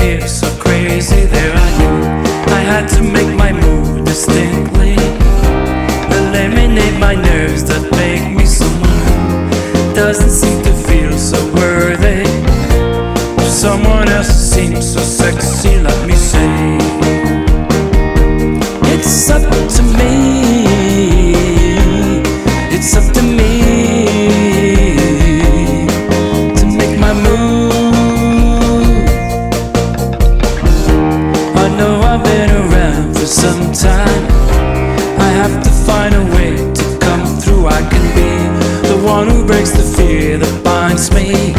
here, so crazy there I knew I had to make my mood distinctly. Eliminate my nerves that make me someone Doesn't seem to feel so worthy. Someone I've been around for some time. I have to find a way to come through. I can be the one who breaks the fear that binds me.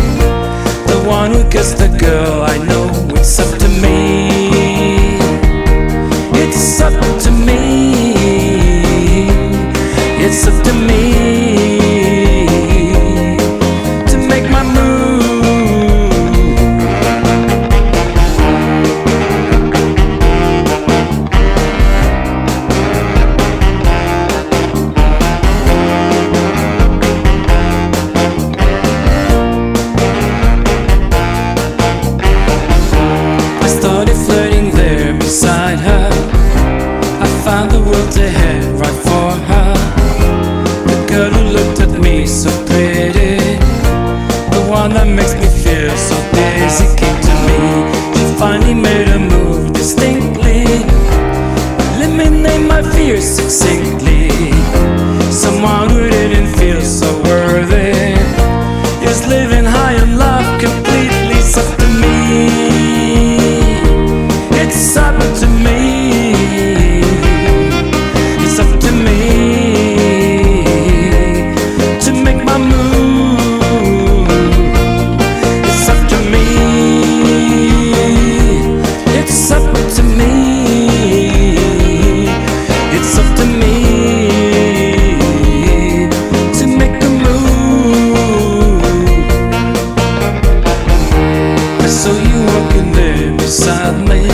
The one who gets the girl I know looked at me so pretty. The one that makes me feel so dizzy came to me. She finally made a move distinctly. Eliminate my fears, succeed. of me.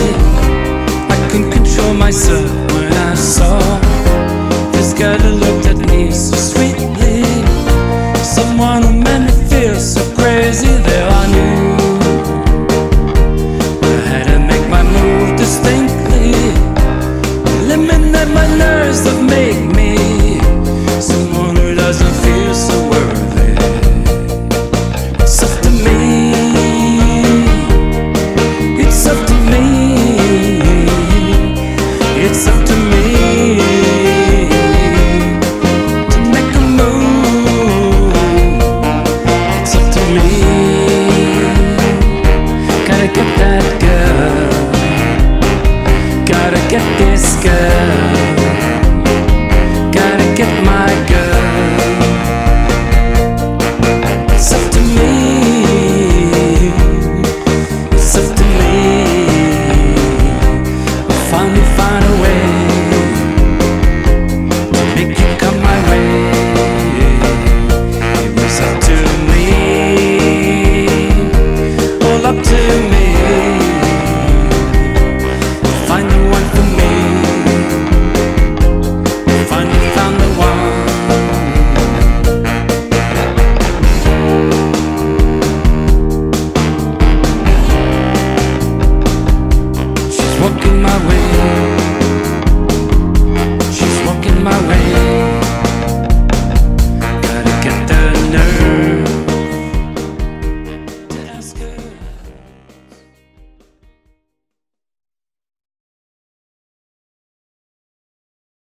believe